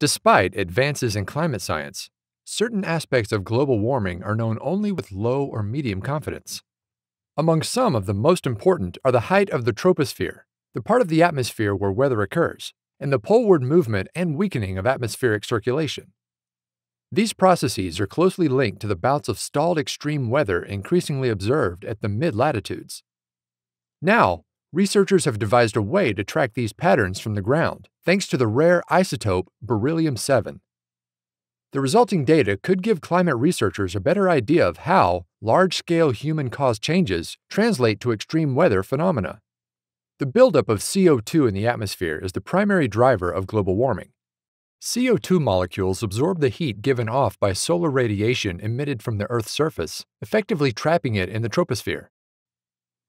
Despite advances in climate science, certain aspects of global warming are known only with low or medium confidence. Among some of the most important are the height of the troposphere, the part of the atmosphere where weather occurs, and the poleward movement and weakening of atmospheric circulation. These processes are closely linked to the bouts of stalled extreme weather increasingly observed at the mid latitudes. Now, researchers have devised a way to track these patterns from the ground, thanks to the rare isotope beryllium 7. The resulting data could give climate researchers a better idea of how large scale human caused changes translate to extreme weather phenomena. The buildup of CO2 in the atmosphere is the primary driver of global warming. CO2 molecules absorb the heat given off by solar radiation emitted from the Earth's surface, effectively trapping it in the troposphere.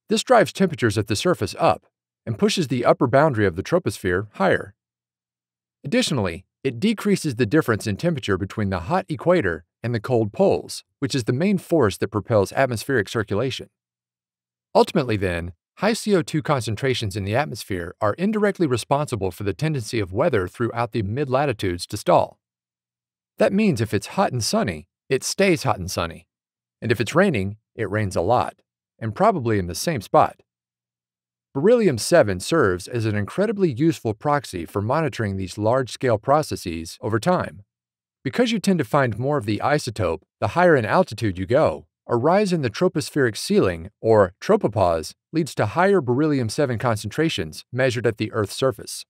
This drives temperatures at the surface up and pushes the upper boundary of the troposphere higher. Additionally, it decreases the difference in temperature between the hot equator and the cold poles, which is the main force that propels atmospheric circulation. Ultimately, then, high CO2 concentrations in the atmosphere are indirectly responsible for the tendency of weather throughout the mid latitudes to stall. That means if it's hot and sunny, it stays hot and sunny. And if it's raining, it rains a lot and probably in the same spot. Beryllium 7 serves as an incredibly useful proxy for monitoring these large scale processes over time. Because you tend to find more of the isotope the higher in altitude you go, a rise in the tropospheric ceiling, or tropopause, leads to higher beryllium 7 concentrations measured at the Earth's surface.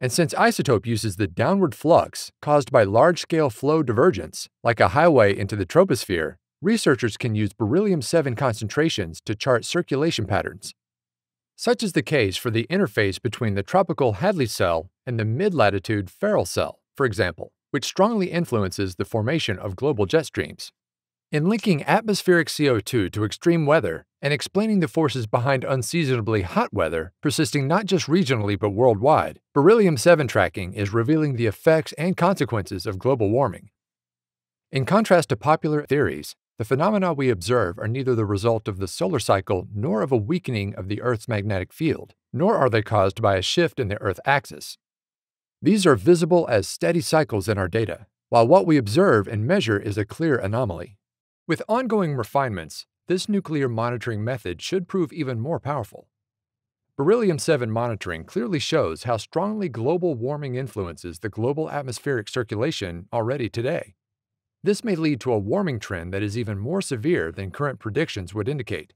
And since isotope uses the downward flux caused by large scale flow divergence, like a highway into the troposphere, researchers can use beryllium 7 concentrations to chart circulation patterns. Such is the case for the interface between the tropical Hadley cell and the mid latitude Ferrel cell, for example, which strongly influences the formation of global jet streams. In linking atmospheric CO2 to extreme weather and explaining the forces behind unseasonably hot weather, persisting not just regionally but worldwide, beryllium 7 tracking is revealing the effects and consequences of global warming. In contrast to popular theories, the phenomena we observe are neither the result of the solar cycle nor of a weakening of the Earth's magnetic field, nor are they caused by a shift in the Earth axis. These are visible as steady cycles in our data, while what we observe and measure is a clear anomaly. With ongoing refinements, this nuclear monitoring method should prove even more powerful. Beryllium 7 monitoring clearly shows how strongly global warming influences the global atmospheric circulation already today. This may lead to a warming trend that is even more severe than current predictions would indicate.